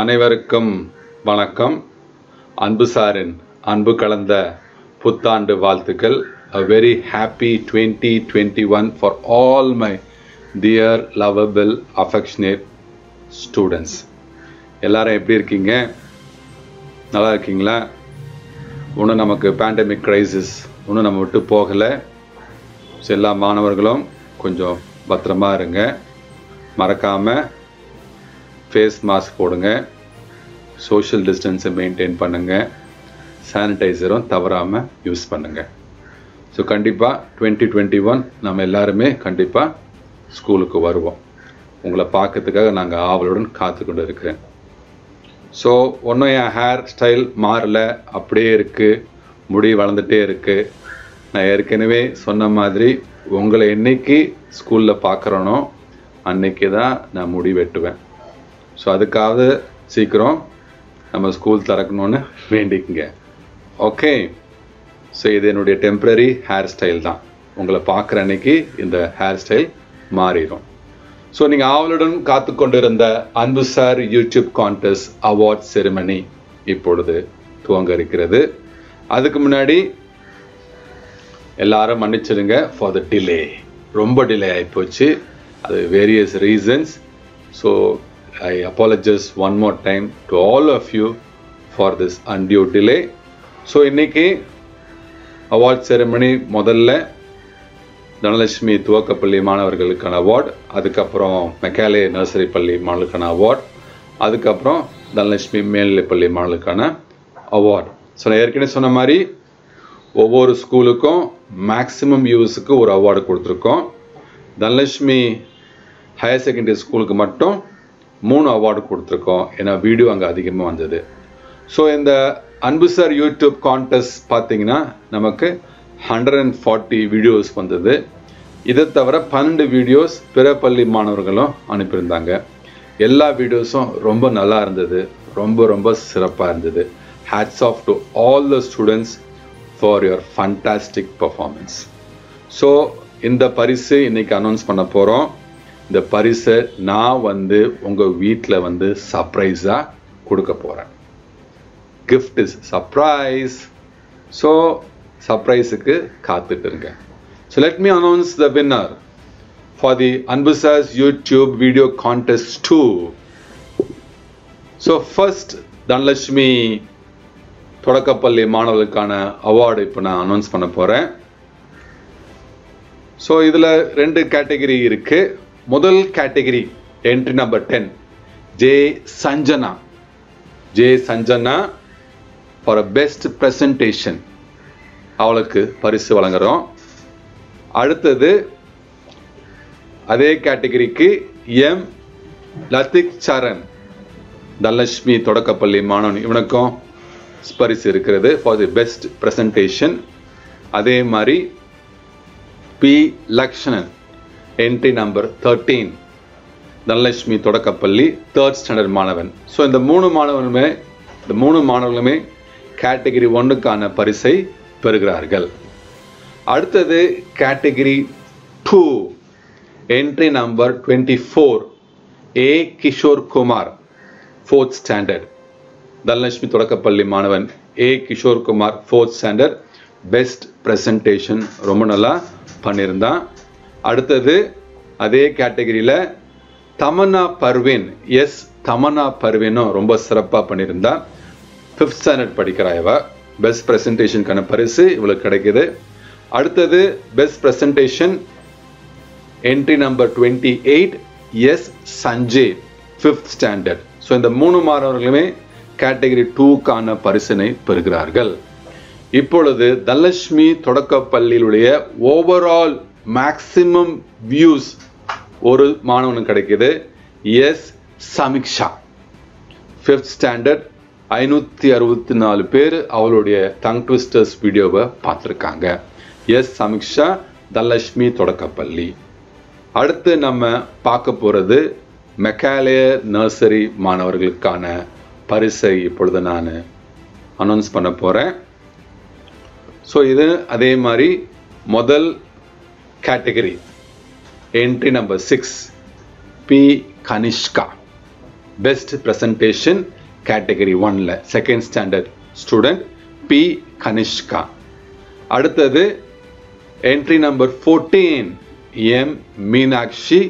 அனைவருக்கும் வணக்கம். அன்பு சாரின் அன்பு கலந்த புத்தாண்டு வாழ்த்துக்கள். A very happy twenty twenty one for all my dear lovable affectionate students எல்லாரும் எப்படி இருக்கீங்க? நல்லா இருக்கீங்களா? ஒன்றும் நமக்கு பேண்டமிக் க்ரைசிஸ் ஒன்றும் நம்ம விட்டு போகலை. ஸோ எல்லா மாணவர்களும் கொஞ்சம் பத்திரமா இருங்க. மறக்காமல் ஃபேஸ் மாஸ்க் போடுங்க. சோஷியல் டிஸ்டன்ஸை மெயின்டைன் பண்ணுங்கள் சானிடைசரும் தவறாமல் யூஸ் பண்ணுங்கள் ஸோ கண்டிப்பாக டுவெண்ட்டி டுவெண்ட்டி ஒன் நம்ம எல்லாருமே கண்டிப்பாக ஸ்கூலுக்கு வருவோம். உங்களை பார்க்கறதுக்காக நாங்கள் ஆவலுடன் காத்து கொண்டு இருக்கிறேன். ஸோ ஒன்றும் என் ஹேர் ஸ்டைல் மாறல. அப்படியே இருக்குது முடி வளர்ந்துட்டே இருக்குது நான் ஏற்கனவே சொன்ன மாதிரி உங்களை என்னைக்கு ஸ்கூலில் பார்க்குறனோ அன்னைக்கு தான் நான் முடி வெட்டுவேன். ஸோ அதுக்காவது சீக்கிரம் நம்ம ஸ்கூல் திறக்கணும்னு வேண்டிக்குங்க. ஓகே ஸோ இது என்னுடைய டெம்ப்ரரி ஹேர் ஸ்டைல் தான். உங்களை பார்க்குற அன்னைக்கு இந்த ஹேர் ஸ்டைல் மாறிடும். ஸோ நீங்கள் ஆவலுடன் காத்து கொண்டிருந்த Anbu sir YouTube contest award ceremony இப்பொழுது துவங்க இருக்கிறது அதுக்கு முன்னாடி எல்லாரும் மன்னிச்சிடுங்க ஃபார் த டிலே ரொம்ப டிலே ஆகிப்போச்சு அது various reasons so I apologies one more time to all of you for this undue delay so இன்றைக்கி அவார்ட் செரமனி முதல்ல தனலட்சுமி துவக்கப்பள்ளி மாணவர்களுக்கான அவார்ட் அதுக்கப்புறம் மெக்காலே நர்சரி பள்ளி மாணவர்களுக்கான அவார்ட் அதுக்கப்புறம் தனலட்சுமி மேல்நிலைப்பள்ளி மாணவர்களுக்கான அவார்ட் ஸோ நான் ஏற்கனவே சொன்ன மாதிரி ஒவ்வொரு ஸ்கூலுக்கும் மேக்ஸிமம் யூஸுக்கு ஒரு அவார்டு கொடுத்துருக்கோம். தனலட்சுமி ஹையர் செகண்டரி ஸ்கூலுக்கு மட்டும் மூணு அவார்டு கொடுத்துருக்கோம். ஏன்னா வீடியோ அங்கே அதிகமாக வந்தது. ஸோ இந்த அன்பு சார் யூடியூப் கான்டெஸ்ட் பார்த்தீங்கன்னா நமக்கு ஹண்ட்ரட் அண்ட் ஃபார்ட்டி வீடியோஸ் வந்தது. இதை தவிர பன்னெண்டு வீடியோஸ் பிற பள்ளி மாணவர்களும் அனுப்பியிருந்தாங்க. எல்லா வீடியோஸும் ரொம்ப நல்லா இருந்தது. ரொம்ப ரொம்ப சிறப்பாக இருந்தது. Hats off to all the students for your fantastic performance so இந்த பரிசு இன்றைக்கி அனௌன்ஸ் பண்ண போகிறோம் இந்த பரிசை நான் வந்து உங்கள் வீட்டில் வந்து சர்ப்ரைஸாக கொடுக்க போகிறேன் கிஃப்ட் இஸ் சர்ப்ரைஸ் ஸோ சர்ப்ரைஸுக்கு காத்துட்டு so let me announce the winner for the Anbu sir's YouTube video contest two so first Dhanalakshmi தொடக்கப்பள்ளி மாணவர்களுக்கான அவார்டு இப்போ நான் அனௌன்ஸ் பண்ண போகிறேன் ஸோ இதில் ரெண்டு கேட்டகரி இருக்குது முதல் category entry number ten J Sanjana J Sanjana for a best presentation அவளுக்கு பரிசு வழங்குறோம். அடுத்தது அதே கேட்டகரிக்கு எம் லத்திக் சரண் தனலட்சுமி தொடக்கப்பள்ளி மாணவன். இவனுக்கும் பரிசு இருக்கிறது ஃபார் தி பெஸ்ட் ப்ரெசன்டேஷன் அதே மாதிரி B Lakshmanan entry number thirteen Dhanalakshmi தொடக்கப்பள்ளி தேர்ட் ஸ்டாண்டர்ட் மாணவன். ஸோ இந்த மூணு மாணவனுமே இந்த மூணு மாணவர்களுமே கேட்டகிரி ஒன்றுக்கான பரிசை பெறுகிறார்கள். அடுத்தது category two entry number twenty four A Kishore Kumar fourth standard Dhanalakshmi தொடக்கப்பள்ளி மாணவன் A Kishore Kumar fourth standard best presentation ரொம்ப நல்லா பண்ணியிருந்தான். அடுத்தது அதே கேட்டகரியில் தமன்னா பர்வின் எஸ் தமன்னா பர்வினும் ரொம்ப சிறப்பாக பண்ணியிருந்தா. ஃபிஃப்த் ஸ்டாண்டர்ட் படிக்கிறா இவ. பெஸ்ட் ப்ரெசன்டேஷனுக்கான பரிசு இவளுக்கு கிடைக்குது. அடுத்தது best presentation entry number twenty eight S Sanjay fifth standard so இந்த மூணு மாணவர்களுமே கேட்டகரி டூக்கான பரிசினை பெறுகிறார்கள். இப்பொழுது தனலட்சுமி தொடக்கப்பள்ளியிலுடைய ஓவரால் மேக்சிமம் வியூஸ் ஒரு மாணவனுக்கு கிடைக்கிது. எஸ் சமிக்ஷா ஃபிஃப்த் ஸ்டாண்டர்ட் ஐநூற்றி அறுபத்தி நாலு பேர் அவளுடைய டங் ட்விஸ்டர்ஸ் வீடியோவை பார்த்துருக்காங்க. எஸ் சமிக்ஷா தனலட்சுமி தொடக்கப்பள்ளி. அடுத்து நம்ம பார்க்க போகிறது மெக்காலே நர்சரி மாணவர்களுக்கான பரிசை இப்பொழுது நான் அனௌன்ஸ் பண்ண போகிறேன் ஸோ இது அதே மாதிரி முதல் category entry number six B Kanishka best presentation category ஒன்ல second standard student B Kanishka அடுத்தது entry number fourteen M Meenakshi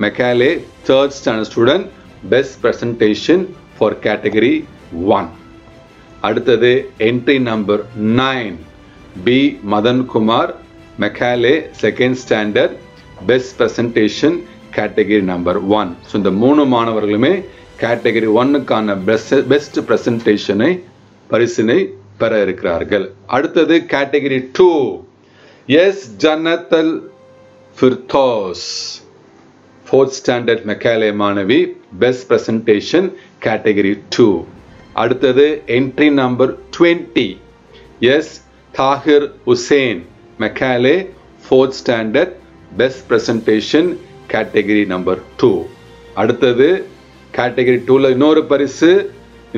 Macaulay third standard student best presentation for category one அடுத்தது entry number nine B Madhan Kumar Macaulay second standard best presentation category number one so இந்த மூணு மாணவர்களுமே category ஒன்னுக்கான best ப்ரெசன்டேஷனை பரிசினை பெற இருக்கிறார்கள். அடுத்தது category two S Jannathul Firdous fourth standard Macaulay மாணவி பெஸ்ட் ப்ரெசன்டேஷன் கேட்டகரி டூ அடுத்தது entry number twenty S Thahir Hussain Macaulay fourth standard best presentation category number two அடுத்தது கேட்டகரி டூவில் இன்னொரு பரிசு.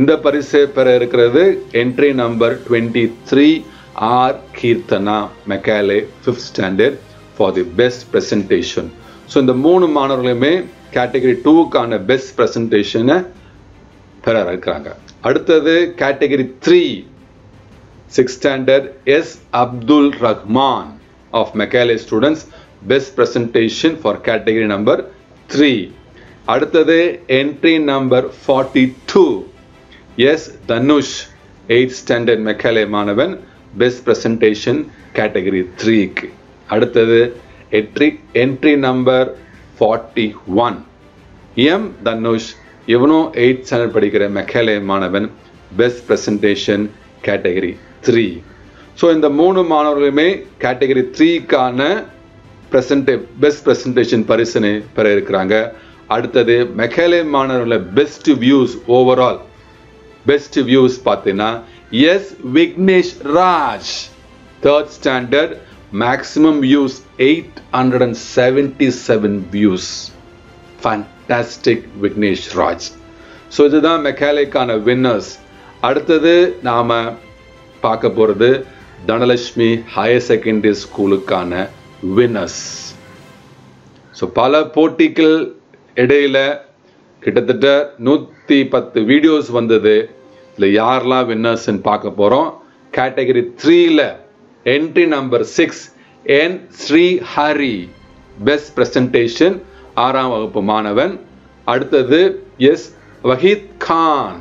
இந்த பரிசு பெற இருக்கிறது entry number twenty three R Keerthana Macaulay fifth standard for the best presentation so இந்த மூணு மாணவர்களுமே கேட்டகரி டூவுக்கான பெஸ்ட் ப்ரெசன்டேஷனை பெற இருக்கிறாங்க. அடுத்தது category three six standard S Abdul Rahman of Macaulay students best presentation for category number three அடுத்தது entry number forty two S Dhanush eight standard Macaulay மாணவன். Best presentation category த்ரீக்கு அடுத்தது entry entry number forty one M Dhanush இவனும் eight standard படிக்கிற Macaulay மாணவன். Best presentation category three so இந்த மூணு மாணவர்களுமே கேட்டகரி த்ரீக்கான ப்ரெசன்டே பெஸ்ட் ப்ரெசன்டேஷன் பரிசனை பெற இருக்கிறாங்க. அடுத்தது Macaulay மாணவர்கள best views overall best views பார்த்தீங்கன்னா S Vignesh Raj third standard maximum views eight hundred and seventy seven views fantastic Vignesh Raj so இதுதான் மெக்காலேக்கான வின்னர்ஸ் அடுத்தது நாம் பார்க்க போகிறது தனலட்சுமி ஹையர் செகண்டரி ஸ்கூலுக்கான வின்னர்ஸ் ஸோ பல போட்டிகள் இடையில கிட்டத்தட்ட நூற்றி பத்து வீடியோஸ் வந்தது. இதில் யாரெல்லாம் வின்னர்ஸ்ன்னு பார்க்க போகிறோம் கேட்டகரி த்ரீல entry number six N Sri Hari best presentation ஆறாம் வகுப்பு மாணவன். அடுத்தது எஸ் வஹீத் கான்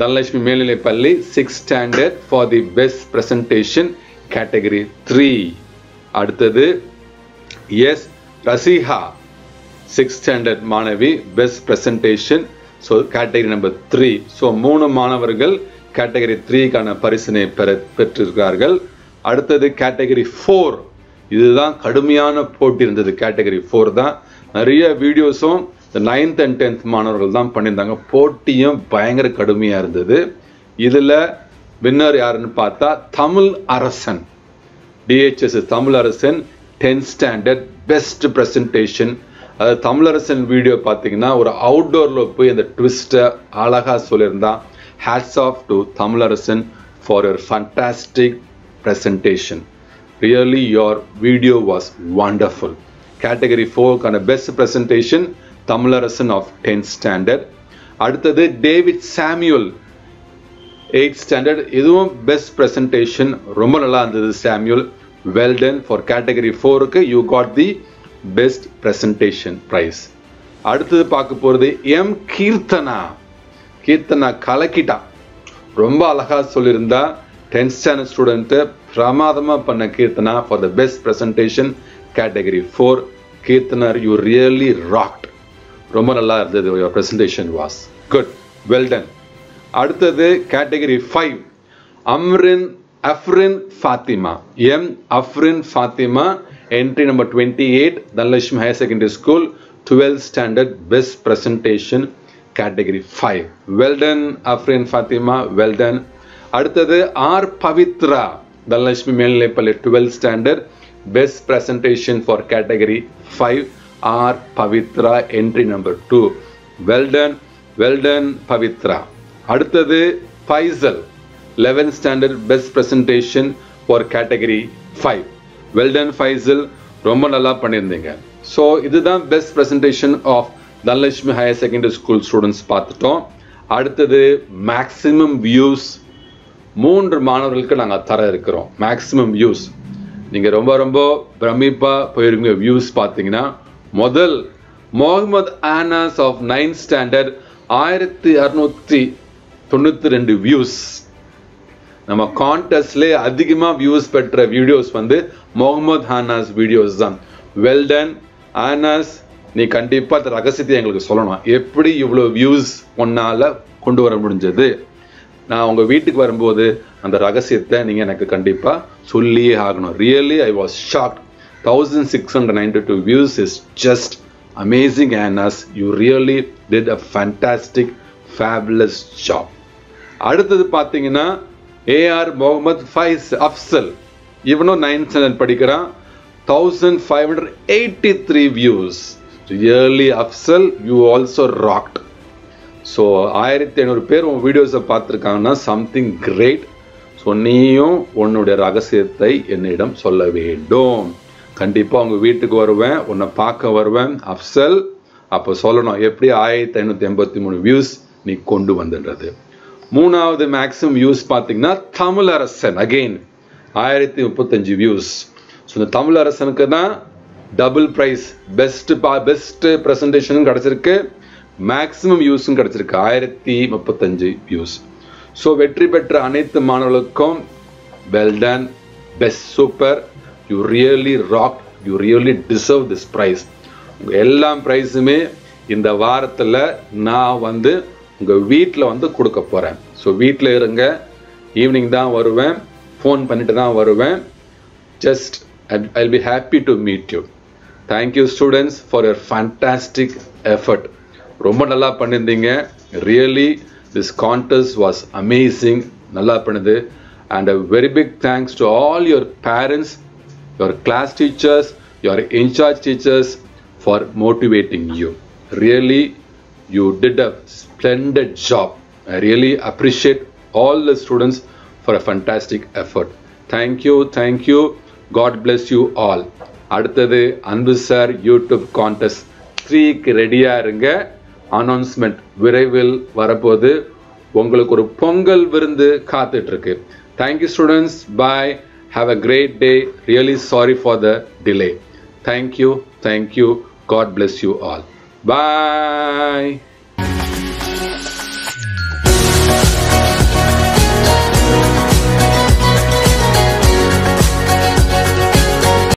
தனலட்சுமி மேல்நிலைப்பள்ளி six standard for the best presentation category three அடுத்தது எஸ். ரசிஹா சிக்ஸ் ஸ்டாண்டர்ட் மாணவி best presentation so category number three so மூணு மாணவர்கள் கேட்டகரி த்ரீக்கான பரிசினை பெற பெற்றிருக்கிறார்கள். அடுத்தது கேட்டகரி ஃபோர் இதுதான் கடுமையான போட்டி இருந்தது. கேட்டகரி ஃபோர் தான். நிறைய வீடியோஸும் இந்த நைன்த் அண்ட் டென்த் மாணவர்கள் தான் பண்ணியிருந்தாங்க. போட்டியும் பயங்கர கடுமையாக இருந்தது. இதில் வின்னர் யாருன்னு பார்த்தா தமிழ் அரசன். டிஹெச்எஸ் தமிழ் அரசன் டென்த் ஸ்டாண்டர்ட் பெஸ்ட் ப்ரெசன்டேஷன் அதாவது தமிழரசன் வீடியோ பார்த்தீங்கன்னா ஒரு அவுட்டோரில் போய் அந்த ட்விஸ்ட்டை அழகாக சொல்லியிருந்தான் hats off to Tamilarasan for your fantastic presentation really your video was wonderful category ஃபோருக்கான best presentation Tamilarasan of tenth standard அடுத்தது டேவிட் சாமியூல் எயிட் ஸ்டாண்டர்ட் இதுவும் பெஸ்ட் ப்ரெசன்டேஷன் ரொம்ப நல்லா இருந்தது Samuel. Well done for category ஃபோருக்கு you got the best presentation prize அடுத்தது பார்க்க போகிறது M Keerthana. Keerthana கலக்கிட்டா. ரொம்ப அழகாக சொல்லியிருந்தா. டென்த் ஸ்டாண்டர்ட் ஸ்டூடெண்ட்டு பிரமாதமாக பண்ண Keerthana for the best presentation category four Keerthana you really rocked ரொம்ப நல்லா இருந்தது. Your presentation was good well done அடுத்தது category five Amrin Afrin Fathima M Afrin Fathima entry number twenty eight Dhanalakshmi higher secondary school twelfth standard best presentation category five well done Afrin Fathima well done அடுத்தது R Pavithra Dhanalakshmi மேல்நிலைப்பள்ளி twelfth standard best presentation for category five R Pavithra entry number two well done well done Pavithra அடுத்தது Faisal eleventh standard best presentation for category five well done Faisal ரொம்ப நல்லா பண்ணியிருந்தீங்க. So இதுதான் best presentation of Dhanalakshmi higher secondary school students பார்த்துட்டோம். அடுத்தது maximum views மூன்று மாணவர்களுக்கு நாங்கள் தர இருக்கிறோம். மேக்ஸிமம் வியூஸ் நீங்கள் ரொம்ப ரொம்ப பிரமிப்பாக போயிருங்க வியூஸ் பார்த்தீங்கன்னா முதல் Mohammed Anas of ninth standard ஆயிரத்தி அறுநூற்றி தொண்ணூற்றி ரெண்டு வியூஸ் நம்ம கான்டெஸ்ட்லேயே அதிகமாக வியூஸ் பெற்ற வீடியோஸ் வந்து முகமது ஹானாஸ் வீடியோஸ் தான். வெல்டன் ஆனாஸ் நீ கண்டிப்பாக அந்த ரகசியத்தை எங்களுக்கு சொல்லணும். எப்படி இவ்வளோ வியூஸ் ஒன்னால் கொண்டு வர முடிஞ்சது? நான் உங்கள் வீட்டுக்கு வரும்போது அந்த ரகசியத்தை நீங்கள் எனக்கு கண்டிப்பாக சொல்லியே ஆகணும். Really I was shocked 1692 views is just amazing Annas. You really did a fantastic, fabulous job. அடுத்தது பார்த்தீங்கன்னா ஏஆர் முகமது ஃபைஸ் அஃப்சல் இவனும் நைன்த் ஸ்டாண்டர்ட் படிக்கிறான். Thousand five hundred eighty three views really Afzal you also rocked so ஆயிரத்தி ஐநூறு பேர் உன் வீடியோஸை பார்த்துருக்காங்கன்னா something great so நீயும் உன்னுடைய ரகசியத்தை என்னிடம் சொல்ல வேண்டும். கண்டிப்பாக உங்கள் வீட்டுக்கு வருவேன் உன்னை பார்க்க வருவேன். அஃப்சல் அப்போ சொல்லணும் எப்படி ஆயிரத்தி ஐநூற்றி எண்பத்தி மூணு வியூஸ் நீ கொண்டு வந்துன்றது. மூணாவது மேக்ஸிமம் வியூஸ் பார்த்தீங்கன்னா தமிழரசன் அகெயின் ஆயிரத்தி முப்பத்தஞ்சு வியூஸ் ஸோ இந்த தமிழரசனுக்கு தான் டபுள் ப்ரைஸ் பெஸ்ட் பா பெஸ்ட்டு ப்ரெசன்டேஷனும் கிடச்சிருக்கு. மேக்ஸிமம் வியூஸும் கிடச்சிருக்கு ஆயிரத்தி முப்பத்தஞ்சு வியூஸ் ஸோ வெற்றி பெற்ற அனைத்து மாணவர்களுக்கும் well done best super you really rock you really deserve this prize உங்கள் எல்லா ப்ரைஸுமே இந்த வாரத்தில் நான் வந்து உங்கள் வீட்டில் வந்து கொடுக்க போகிறேன் ஸோ வீட்டில் இருங்க. ஈவினிங் தான் வருவேன். ஃபோன் பண்ணிட்டு தான் வருவேன். Just I be happy to meet you thank you students for your fantastic effort ரொம்ப நல்லா பண்ணியிருந்தீங்க. Really this contest was amazing நல்லா பண்ணுது. And a very big thanks to all your parents your class teachers, your in charge teachers for motivating you. Really, you did a splendid job. I really appreciate all the students for a fantastic effort. Thank you, thank you. God bless you all. அடுத்தது அன்பு sir YouTube contest த்ரீக்கு ரெடியாக இருங்க announcement விரைவில் வரப்போது உங்களுக்கு ஒரு பொங்கல் விருந்து காத்துட்ருக்கு thank you students bye Have a great day. Really sorry for the delay. Thank you. Thank you. God bless you all. Bye.